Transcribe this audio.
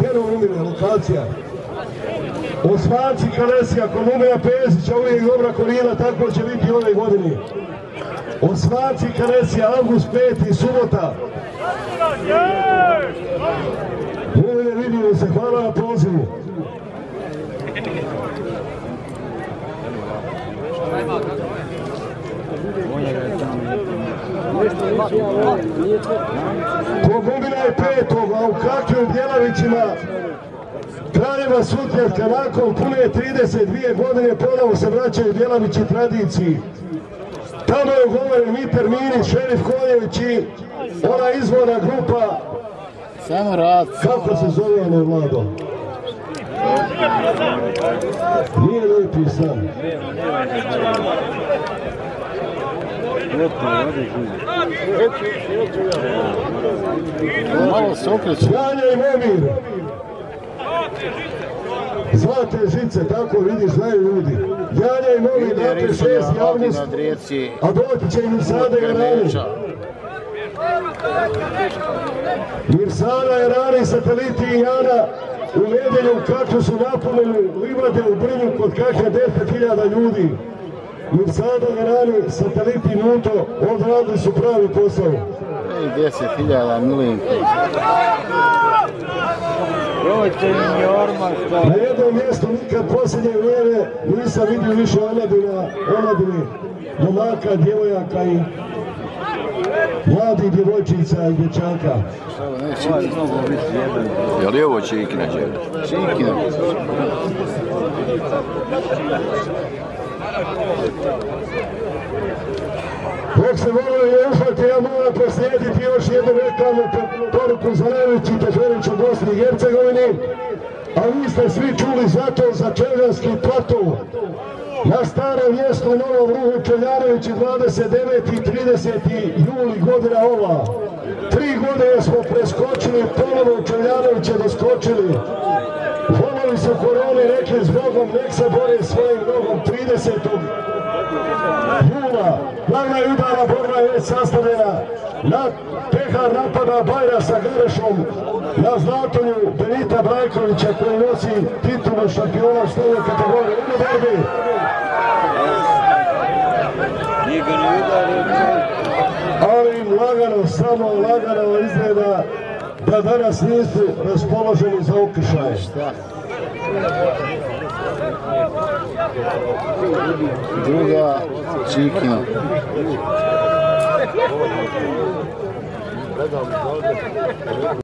Vjeru umire, lokacija. Osmanci Kalesija, Kolumija Pezića, uvijek dobra korina, tako će biti ove godine. Osmanci Kalesija, August 5. subota. Umire, vidimo se, hvala na pozivu. Pogubila je petog, a u kakvim Bjelavićima Kraljeva Sutjetka nakon pune 32 godine ponovo se vraćaju Bjelavići tradiciji. Tamo je ugovoren Mitar Minić, Šerif Koljević i ona izvorna grupa, Samo rad. kako se zove ono vlado? Nije lijepi san. Malo se okreće. Janja i Momir. Zlate žice, tako vidi, znaju ljudi. Janja i Momir, 6. avgust, na Drijeci. a doći će i Mirsada i Rani. Mirsada i Rani, sateliti i Jana, u nedjelju kako su napunili livade u Brnju kod kakve 10.000 ljudi. Mirsada i Rani, sateliti Nuto, odradili su pravi posao. Ej, 10.000 milinko. Prođe im je ormar što... Na jednom mjestu nikad posljednje vrijeme nisam vidio više omladina, omladine, momaka, djevojaka i mladih djevojčica i dječaka. Je li ovo Čikina? Čikina. Ja moram proslijediti još jednu reklamnu po- poruku za najveći Teferić u Bosni i Hercegovini. A vi ste svi čuli zato za Čeljanski platov. Na starom mjestu Novom Ruhu Čeljanović 29. i 30. juli godina ova. Tri godine smo preskočili, ponovo u Čeljanoviće doskočili. Volovi su koroni rekli zbogom, nek se bore svojim nogom 30. Jula, glavna udara borba je sastavljena. Na Pehar napada Bajra sa Garešom. Na Zlatonju Benita Brajkovića koji nosi titulu šampiona što je kategorije. Idemo borbi. Ali lagano, samo lagano izgleda da danas nisu raspoloženi za okršaje. Druga Čikina.